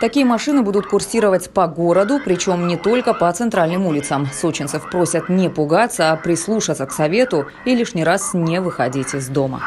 Такие машины будут курсировать по городу, причем не только по центральным улицам. Сочинцев просят не пугаться, а прислушаться к совету и лишний раз не выходить из дома.